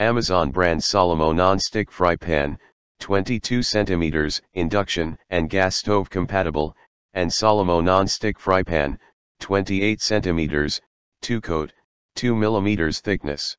Amazon brand Solimo non-stick fry pan, 22 cm induction and gas stove compatible, and Solimo non-stick fry pan, 28 cm, 2 coat, 2 mm thickness.